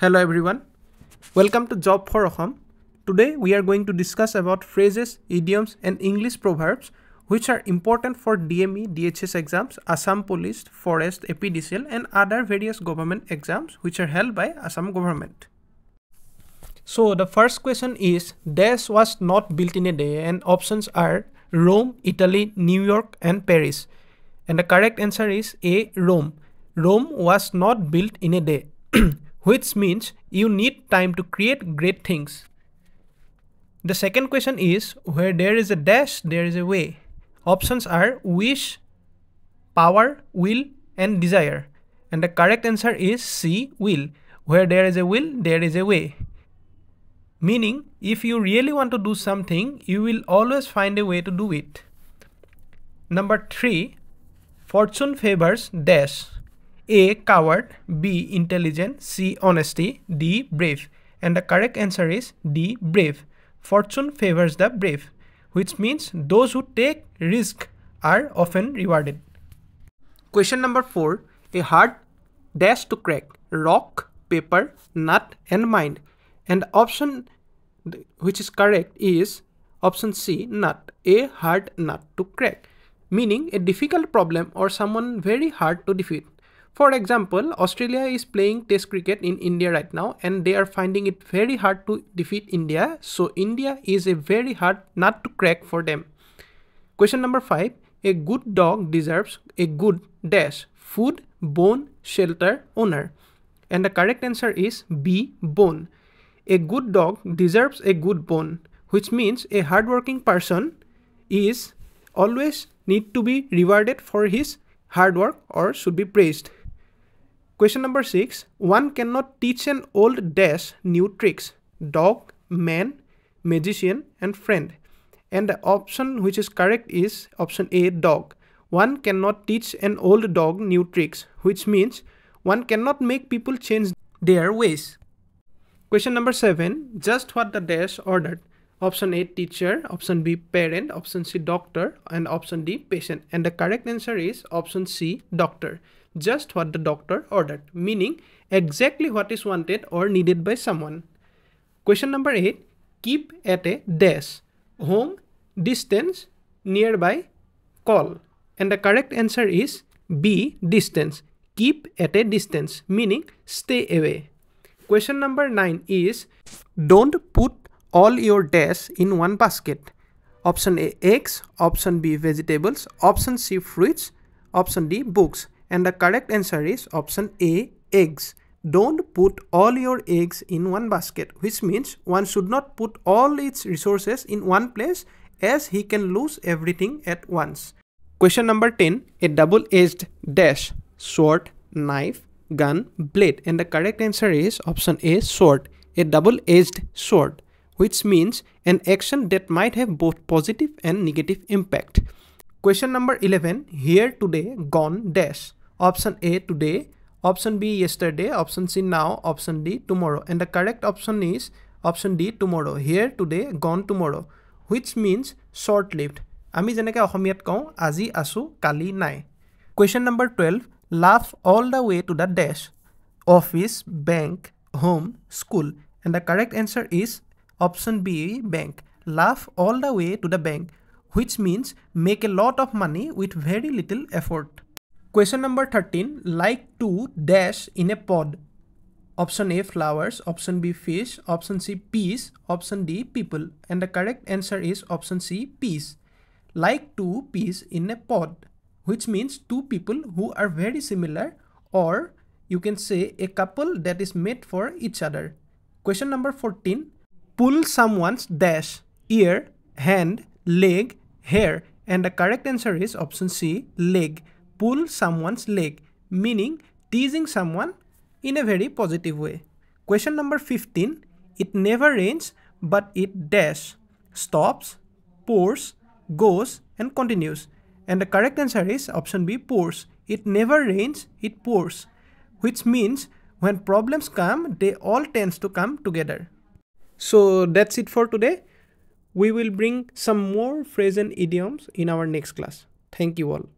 Hello everyone. Welcome to Job for Assam. Today we are going to discuss about phrases, idioms and English proverbs which are important for DME, DHS exams, Assam Police, Forest, APDCL and other various government exams which are held by Assam government. So the first question is Dash was not built in a day and options are Rome, Italy, New York and Paris. And the correct answer is A. Rome. Rome was not built in a day. which means you need time to create great things. The second question is where there is a dash, there is a way. Options are wish, power, will, and desire. And the correct answer is C, will. Where there is a will, there is a way. Meaning, if you really want to do something, you will always find a way to do it. Number three, fortune favors dash. A. Coward B. Intelligent C. Honesty D. Brave and the correct answer is D. Brave. Fortune favors the brave which means those who take risk are often rewarded. Question number 4. A hard dash to crack rock, paper, nut and mind and option which is correct is option C nut a hard nut to crack meaning a difficult problem or someone very hard to defeat. For example, Australia is playing test cricket in India right now and they are finding it very hard to defeat India. So India is a very hard nut to crack for them. Question number 5. A good dog deserves a good dash. Food, bone, shelter, owner. And the correct answer is B. Bone. A good dog deserves a good bone. Which means a hardworking person is always need to be rewarded for his hard work or should be praised. Question number 6. One cannot teach an old dash new tricks. Dog, man, magician and friend. And the option which is correct is option A dog. One cannot teach an old dog new tricks which means one cannot make people change their ways. Question number 7. Just what the dash ordered. Option A teacher, option B parent, option C doctor and option D patient. And the correct answer is option C doctor just what the doctor ordered, meaning exactly what is wanted or needed by someone. Question number 8 Keep at a dash, home, distance, nearby, call. And the correct answer is B distance. Keep at a distance, meaning stay away. Question number 9 is Don't put all your dash in one basket. Option A eggs, option B vegetables, option C fruits, option D books. And the correct answer is option A, eggs. Don't put all your eggs in one basket, which means one should not put all its resources in one place as he can lose everything at once. Question number 10, a double-edged dash, sword, knife, gun, blade. And the correct answer is option A, sword, a double-edged sword, which means an action that might have both positive and negative impact. Question number 11, here today, gone, dash option A today, option B yesterday, option C now, option D tomorrow. And the correct option is option D tomorrow. Here today, gone tomorrow, which means short-lived. আমি যেনেকৈ অসমীয়াত কওঁ আজি আছোঁ কালি নাই question number twelve love all the way to the ডেছ office bank home school and the correct answer is option B bank love all the way to the bank which means make a lot of money with very little effort. Question number 13 like to dash in a pod. Option A flowers, option B fish, option C peas, option D people. And the correct answer is option C peas. Like two peas in a pod, which means two people who are very similar or you can say a couple that is made for each other. Question number 14 pull someone's dash ear, hand, leg, hair. And the correct answer is option C leg pull someone's leg, meaning teasing someone in a very positive way. Question number 15 It never rains, but it dash, stops, pours, goes, and continues. And the correct answer is option B pours. It never rains, it pours, which means when problems come, they all tends to come together. So that's it for today. We will bring some more phrases and idioms in our next class. Thank you all.